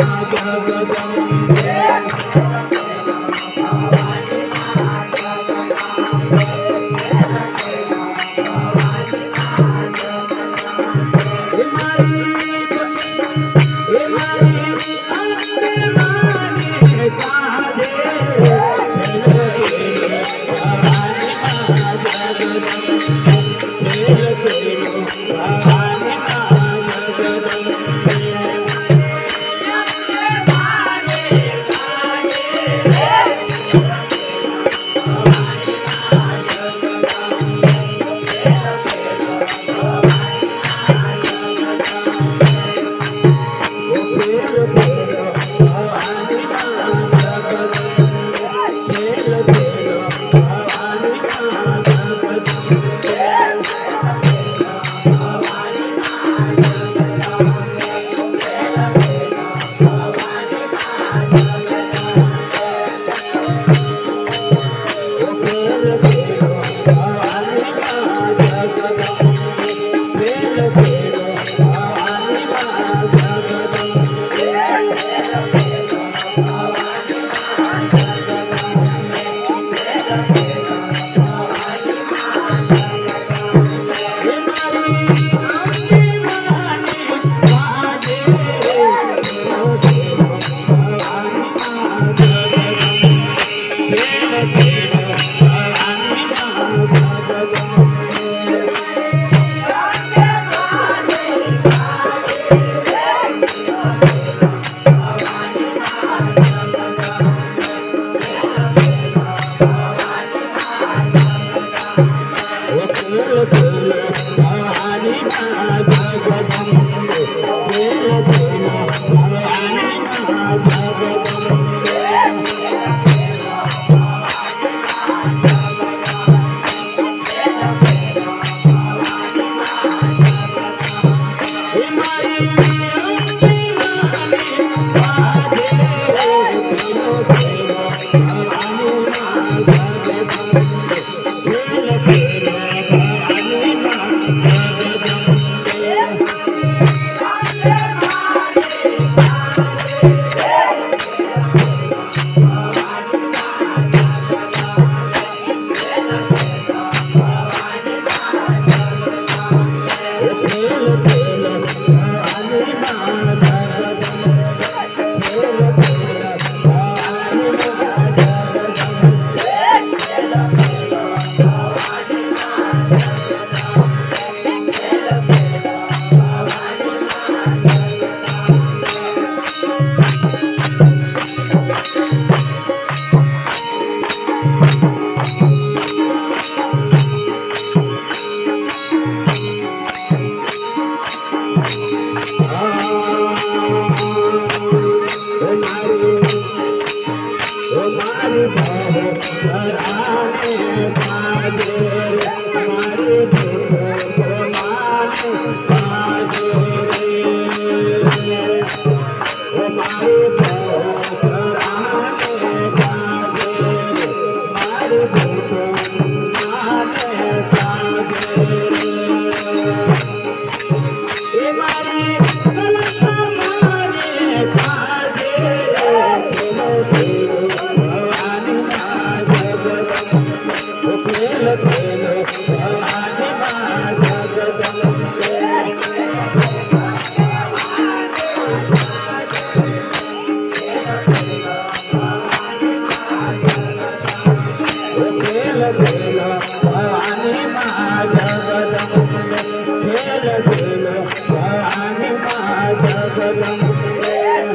Baba, Baba, Yeah. बाजे Yeah.